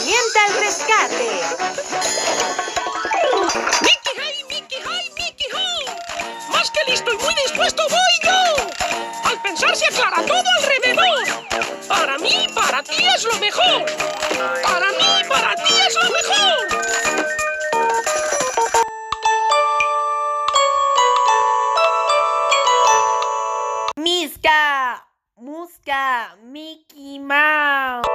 herramienta al rescate. ¡Mickey High, Mickey High, Mickey High! Más que listo y muy dispuesto voy yo. Al pensar se aclara todo alrededor. Para mí, para ti es lo mejor. Para mí, para ti es lo mejor. Miska, Muska, Mickey Mouse.